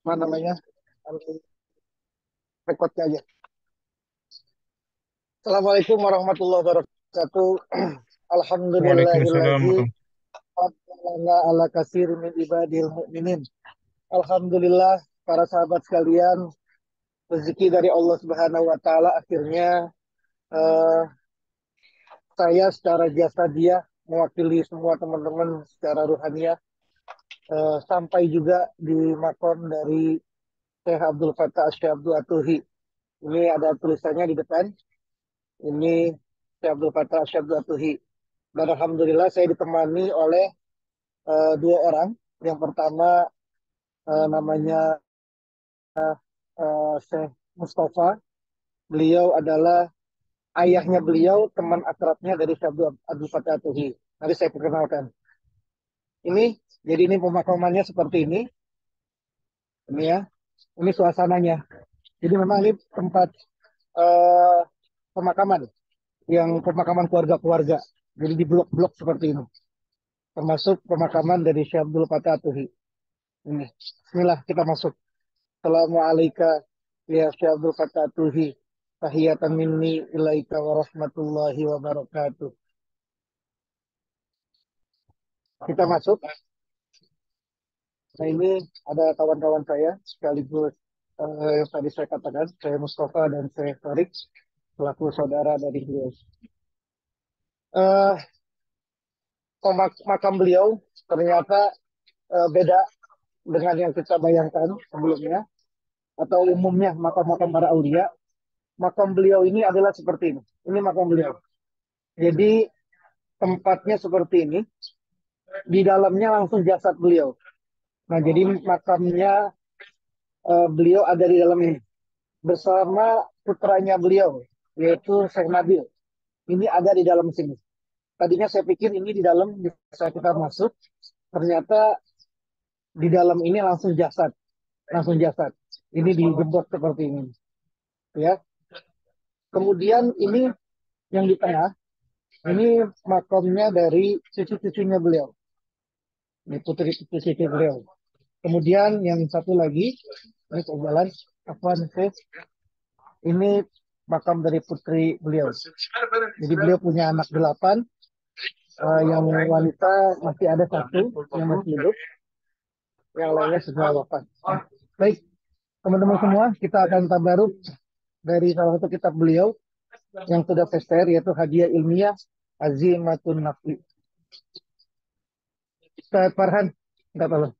apa namanya rekodnya aja. Assalamualaikum warahmatullahi wabarakatuh. Alhamdulillahilladzi ala kasir min ibadil mu'minin. Alhamdulillah para sahabat sekalian, rezeki dari Allah Subhanahu wa taala akhirnya uh, saya secara jasa dia mewakili semua teman-teman secara ruhaniah uh, sampai juga di makom dari Syekh Abdul Fattah Syekh Abdul Atuhi. Ini ada tulisannya di depan. Ini Syekh Abdul Fattah Syekh Abdul Atuhi. Dan Alhamdulillah saya ditemani oleh uh, dua orang. Yang pertama uh, namanya uh, Syekh Mustafa. Beliau adalah ayahnya beliau teman akrabnya dari Syekh Abdul Fattah Atuhi. Nanti saya perkenalkan. Ini jadi ini pemakamannya seperti ini. Ini ya. Ini suasananya. Jadi memang ini tempat uh, pemakaman yang pemakaman keluarga-keluarga. Jadi di blok-blok seperti ini. Termasuk pemakaman dari Syekh Abdul Fatah Atuhi. Ini. Bismillah kita masuk. Assalamualaikum ya Syekh Abdul Fatah Atuhi. Tahiyatan minni ilaika wa rahmatullahi. Kita masuk. Nah ini ada kawan-kawan saya sekaligus uh, yang tadi saya katakan, saya Mustafa dan saya Farid, selaku saudara dari beliau. Uh, makam beliau ternyata uh, beda dengan yang kita bayangkan sebelumnya atau umumnya makam-makam para aulia. Makam beliau ini adalah seperti ini. Ini makam beliau. Jadi tempatnya seperti ini. Di dalamnya langsung jasad beliau. Nah, jadi makamnya uh, beliau ada di dalam ini bersama putranya beliau yaitu Syekh Nabil. Ini ada di dalam sini. Tadinya saya pikir ini di dalam bisa kita masuk, ternyata di dalam ini langsung jasad, langsung jasad. Ini digembok seperti ini, ya. Kemudian ini yang di tengah, ini makamnya dari cucu-cucunya beliau. Ini putri-putri beliau. Kemudian yang satu lagi, ini jalan nih? Ini makam dari putri beliau. Jadi beliau punya anak delapan, uh, yang wanita masih ada satu yang masih hidup, yang lainnya sudah wafat. Baik, teman-teman semua, kita akan tabaruk dari salah satu kitab beliau yang sudah sester yaitu hadiah ilmiah Azimatun Nafi. Ustaz Farhan, enggak tahu.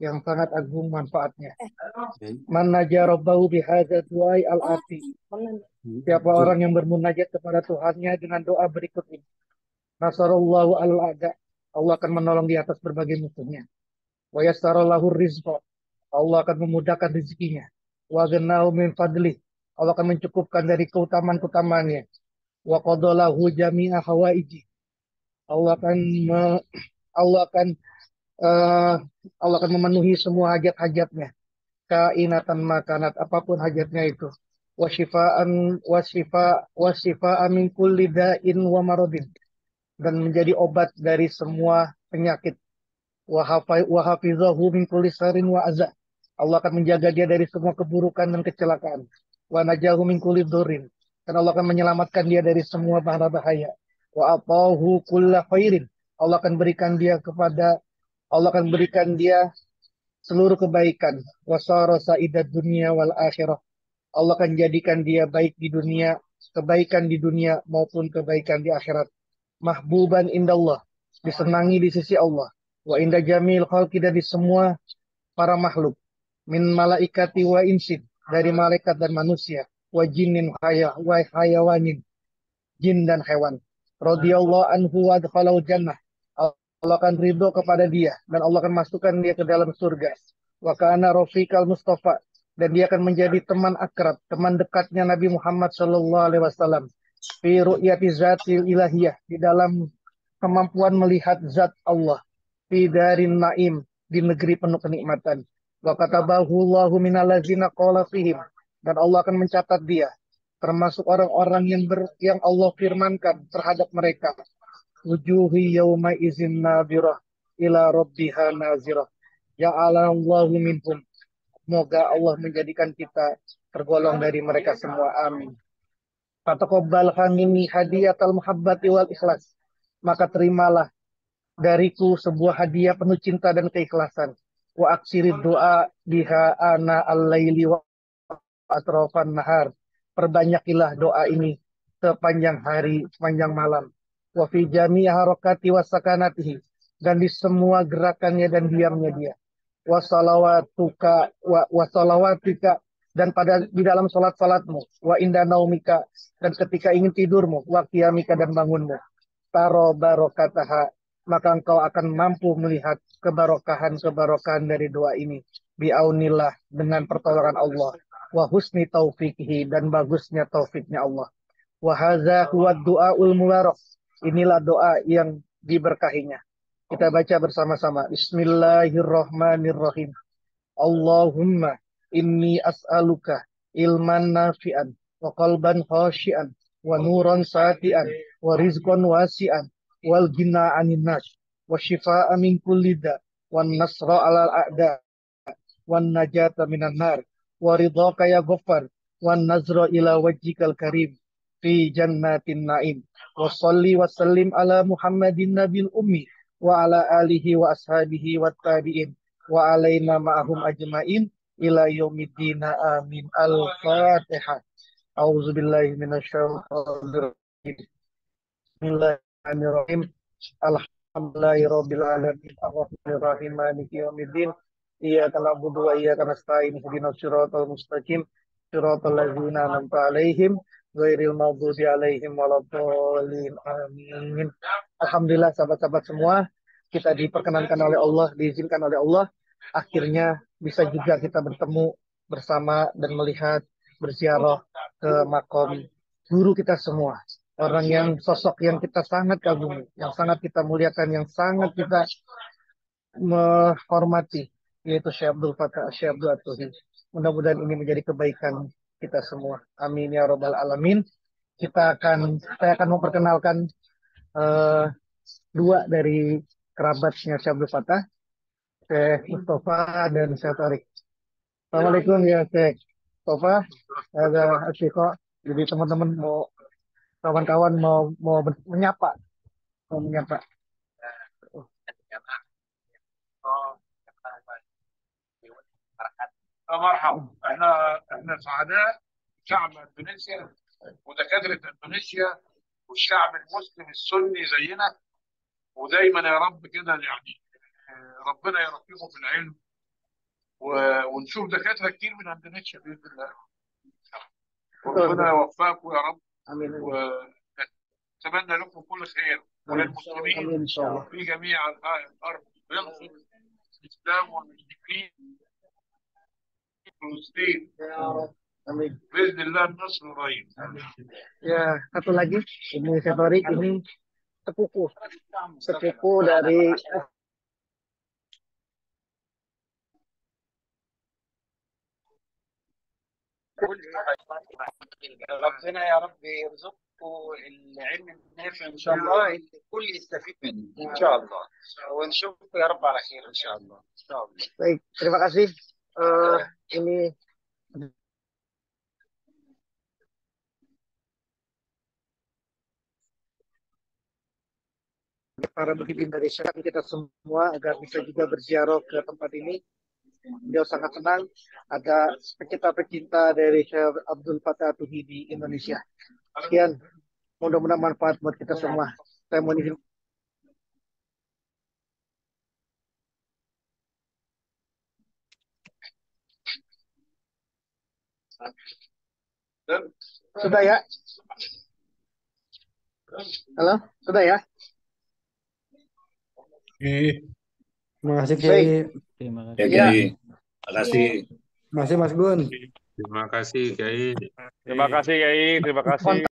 yang sangat agung manfaatnya. Man najarabbahu bihadza du'ai al-ati. Siapa orang yang bermunajat kepada Tuhannya dengan doa berikut ini. Nasarallahu al-ada. Allah akan menolong di atas berbagai musuhnya. Wa yassarallahu rizqa. Allah akan memudahkan rezekinya. Wa ghannahu min fadli. Allah akan mencukupkan dari keutamaan-keutamaannya. Wa qadalahu jami'a hawaiji. Allah akan me, Allah akan uh, Allah akan memenuhi semua hajat-hajatnya. Kainatan makanat apa pun hajatnya itu. Wasifaan wasifa wasifa amin kulli da'in wa maradin dan menjadi obat dari semua penyakit. Wahafizahu min kulli sarin wa azza. Allah akan menjaga dia dari semua keburukan dan kecelakaan. Wa najahu min kulli durin. Dan Allah akan menyelamatkan dia dari semua bahaya bahaya. Wa atahu kulla khairin. Allah akan berikan dia kepada Allah akan berikan dia seluruh kebaikan. Wasara sa'idat dunia wal akhirah. Allah akan jadikan dia baik di dunia, kebaikan di dunia maupun kebaikan di akhirat. Mahbuban indallah, disenangi di sisi Allah. Wa inda jamil khalqi dari semua para makhluk. Min malaikati wa insin, dari malaikat dan manusia. Wa jinnin haya, wa hayawanin, jin dan hewan. Radiyallahu anhu wa jannah Allah akan ridho kepada dia dan Allah akan masukkan dia ke dalam surga. wa kana rafiqal Mustafa dan dia akan menjadi teman akrab, teman dekatnya Nabi Muhammad sallallahu alaihi wasallam fi ru'yati zatil ilahiyah di dalam kemampuan melihat zat Allah fi darin naim di negeri penuh kenikmatan. Wa katabahu Allahu minallazina qala fihim dan Allah akan mencatat dia termasuk orang-orang yang ber, yang Allah firmankan terhadap mereka. Wujuhi yauma izin nabirah ila rabbiha nazirah. Ya Allahu minhum. Semoga Allah menjadikan kita tergolong dari mereka semua. Amin. Fataqabbal minni hadiyatal muhabbati wal ikhlas. Maka terimalah dariku sebuah hadiah penuh cinta dan keikhlasan. Wa aksirid doa biha ana al-laili wa atrafan nahar perbanyakilah doa ini sepanjang hari, sepanjang malam. Wa fi jami'i harakati wa sakanatihi. Dan di semua gerakannya dan diamnya dia. Wa salawatuka wa, wa salawatika dan pada di dalam salat salatmu wa inda naumika dan ketika ingin tidurmu wa qiyamika dan bangunmu taro barokataha maka engkau akan mampu melihat kebarokahan kebarokahan dari doa ini biaunillah dengan pertolongan Allah wa husni taufikihi dan bagusnya taufiknya Allah. Wa hadza huwa du'aul mubarak. Inilah doa yang diberkahinya. Kita baca bersama-sama. Bismillahirrahmanirrahim. Allahumma inni as'aluka ilman nafi'an wa qalban khashi'an wa nuran sati'an wa rizqan wasi'an wal gina anin nas wa shifa'a min kulli da wan nasra 'alal a'da wan najata minan nar waridhaka ya ghaffar wan nazra ila wajhikal karim fi jannatin naim. Wa salli wa sallim ala muhammadin nabil ummi wa ala alihi wa ashabihi wa tabi'in. Wa alaina ma'ahum ajmain ila yaumiddin amin. Al-fatihah a'udzu billahi minasyaitonir rajim bismillahirrahmanirrahim. Alhamdulillahi rabbil alamin. Arrahmanir rahim maliki yaumiddin Iyyaka na'budu wa iyyaka nasta'in. Ihdinas siratal mustaqim. Siratal ladzina an'amta 'alaihim ghairil maghdubi 'alaihim amin. Alhamdulillah sahabat-sahabat semua, kita diperkenankan oleh Allah, diizinkan oleh Allah akhirnya bisa juga kita bertemu bersama dan melihat berziarah ke makom guru kita semua. Orang yang sosok yang kita sangat kagumi, yang sangat kita muliakan, yang sangat kita menghormati yaitu Syekh Abdul Fatah Syekh Abdul Atuhi. Mudah-mudahan ini menjadi kebaikan kita semua. Amin ya robbal alamin. Kita akan saya akan memperkenalkan uh, dua dari kerabatnya Syekh Abdul Fatah, Syekh Mustafa dan Syekh Tarik. Assalamualaikum ya Syekh Mustafa, ada Asyiko. Jadi teman-teman mau kawan-kawan mau mau menyapa, mau menyapa. مرحبا احنا إحنا سعداء شعب إندونيسيا ودكاتره إندونيسيا والشعب المسلم السني زينا. ودايما يا رب كده يعني ربنا يرفقه في العلم. ونشوف دكاترة كتير من إندونيسيا بإذن الله. وربنا يوفقكم يا رب. آمين. ونتمنى لكم كل خير. وللمسلمين. في جميع أنحاء الأرض. وينصر الإسلام والمسلمين. Filistin. Amin. Bismillah Nasr Rahim. Ya, satu lagi. Ini Setorik, ini sepupu. Sepupu dari ربنا يا رب يرزقكم العلم النافع إن شاء الله اللي الكل يستفيد منه إن شاء الله ونشوفكم يا رب على خير إن شاء الله إن شاء الله Baik, terima kasih. Uh, ini para muhib Indonesia kita semua agar bisa juga berziarah ke tempat ini. Beliau sangat senang ada pecinta-pecinta dari Syekh Abdul Fatah Tuhi di Indonesia. Sekian, mudah-mudahan manfaat buat kita semua. Saya mohon Sudah ya? Halo, sudah ya? Oke. Terima kasih. Kiai. Terima kasih. Ya, Ya. Kiai. kasih. Masih Mas Gun. Terima kasih Kiai. Terima kasih Kiai, terima kasih.